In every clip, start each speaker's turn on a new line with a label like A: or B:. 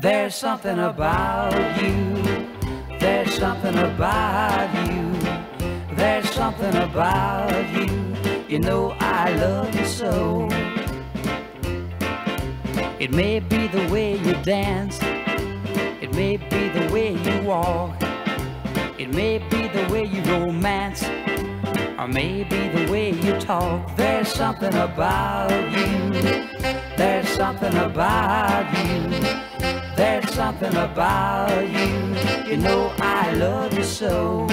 A: There's something about you. There's something about you. There's something about you. You know I love you so. It may be the way you dance. It may be the way you walk. It may be the way you romance. Or maybe the way you talk. There's something about you. There's something about you. There's something about you. You know I love you so.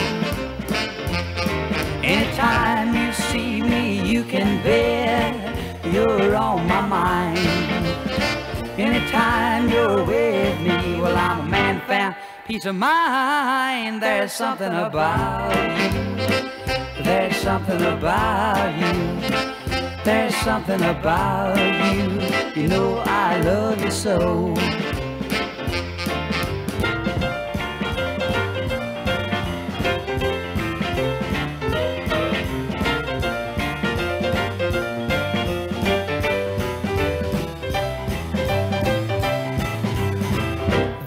A: Anytime you see me, you can bet you're on my mind. Anytime you're with me, well, I'm a man found peace of mind. There's something about you. There's something about you. There's something about you. You know I love you so.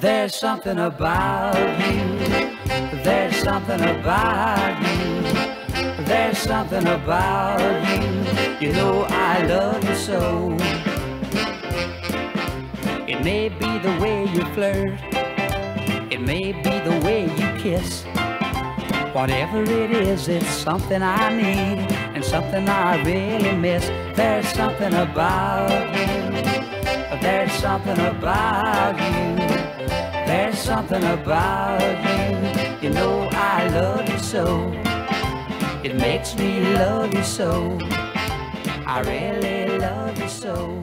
A: There's something about you. There's something about you. There's something about you. You know I love you so. It may be the way you flirt. It may be the way you kiss. Whatever it is, it's something I need and something I really miss. There's something about you. There's something about you. There's something about you. You know I love you so. It makes me love you so. I really love you so.